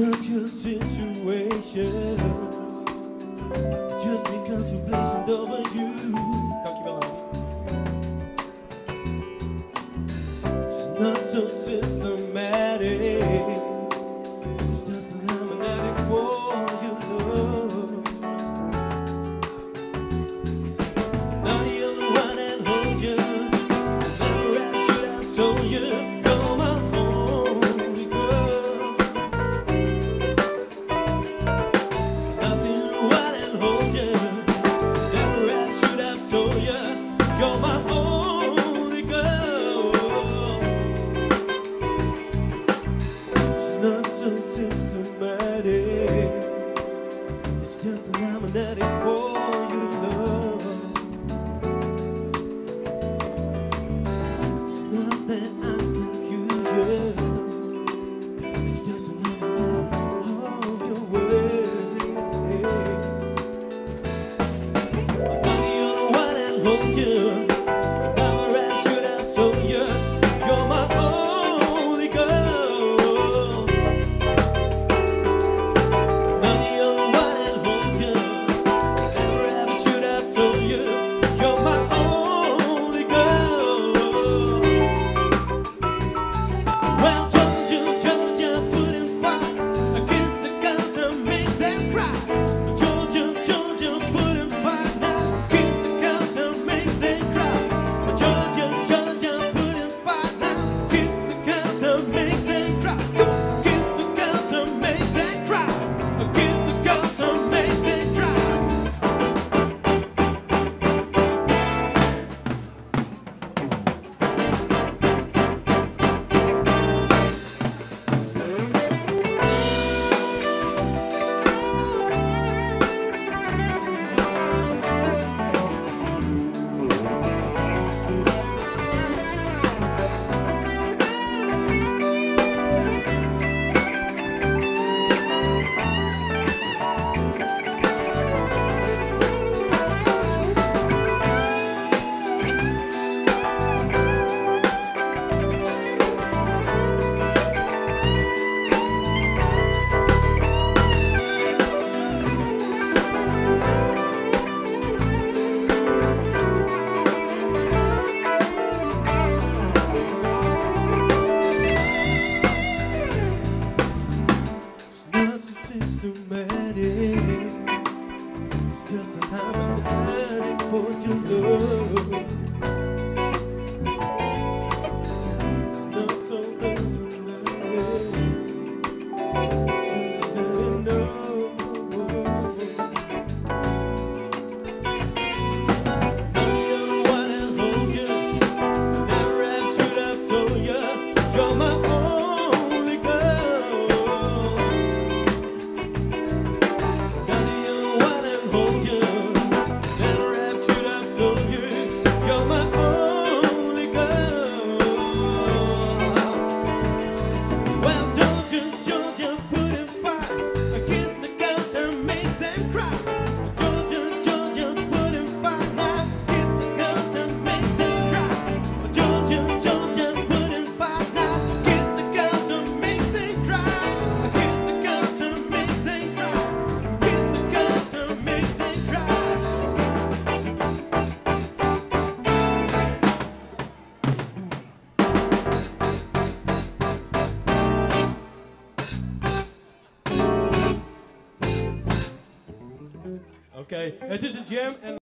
hurt your situation just because you blessed over you. It's not so simple. systematic. It's just a nominated Okay, het is een